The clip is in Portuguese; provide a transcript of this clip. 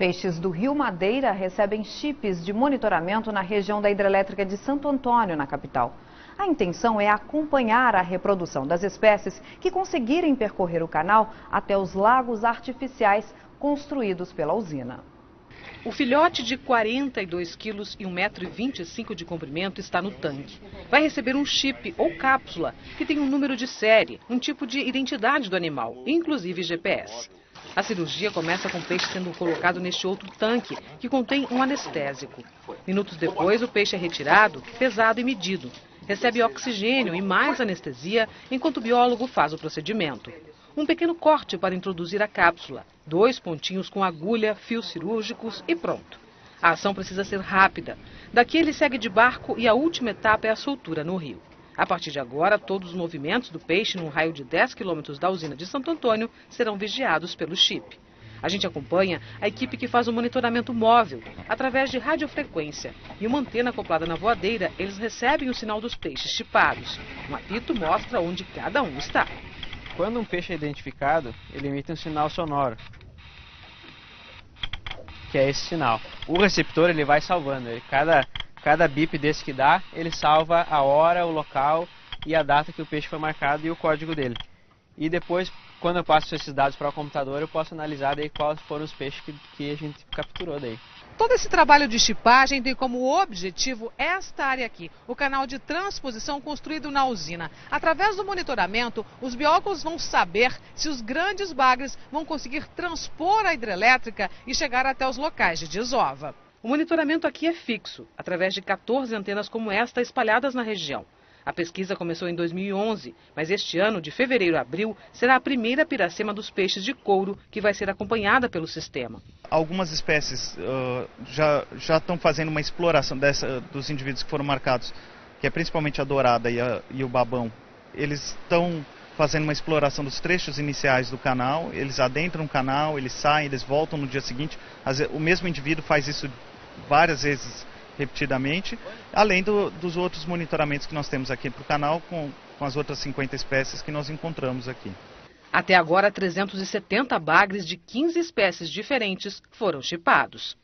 Peixes do Rio Madeira recebem chips de monitoramento na região da hidrelétrica de Santo Antônio, na capital. A intenção é acompanhar a reprodução das espécies que conseguirem percorrer o canal até os lagos artificiais construídos pela usina. O filhote de 42 quilos e 1,25m de comprimento está no tanque. Vai receber um chip ou cápsula que tem um número de série, um tipo de identidade do animal, inclusive GPS. A cirurgia começa com o peixe sendo colocado neste outro tanque, que contém um anestésico. Minutos depois, o peixe é retirado, pesado e medido. Recebe oxigênio e mais anestesia enquanto o biólogo faz o procedimento. Um pequeno corte para introduzir a cápsula, dois pontinhos com agulha, fios cirúrgicos e pronto. A ação precisa ser rápida. Daqui ele segue de barco e a última etapa é a soltura no rio. A partir de agora, todos os movimentos do peixe num raio de 10 quilômetros da usina de Santo Antônio serão vigiados pelo chip. A gente acompanha a equipe que faz o monitoramento móvel, através de radiofrequência. E uma antena acoplada na voadeira, eles recebem o sinal dos peixes chipados. Um apito mostra onde cada um está. Quando um peixe é identificado, ele emite um sinal sonoro, que é esse sinal. O receptor ele vai salvando, ele, cada Cada bip desse que dá, ele salva a hora, o local e a data que o peixe foi marcado e o código dele. E depois, quando eu passo esses dados para o computador, eu posso analisar daí quais foram os peixes que, que a gente capturou daí. Todo esse trabalho de chipagem tem como objetivo esta área aqui, o canal de transposição construído na usina. Através do monitoramento, os biólogos vão saber se os grandes bagres vão conseguir transpor a hidrelétrica e chegar até os locais de desova. O monitoramento aqui é fixo, através de 14 antenas como esta espalhadas na região. A pesquisa começou em 2011, mas este ano, de fevereiro a abril, será a primeira piracema dos peixes de couro que vai ser acompanhada pelo sistema. Algumas espécies uh, já, já estão fazendo uma exploração dessa, dos indivíduos que foram marcados, que é principalmente a dourada e, a, e o babão. Eles estão fazendo uma exploração dos trechos iniciais do canal, eles adentram o canal, eles saem, eles voltam no dia seguinte. o mesmo indivíduo faz isso várias vezes repetidamente, além do, dos outros monitoramentos que nós temos aqui para o canal com, com as outras 50 espécies que nós encontramos aqui. Até agora, 370 bagres de 15 espécies diferentes foram chipados.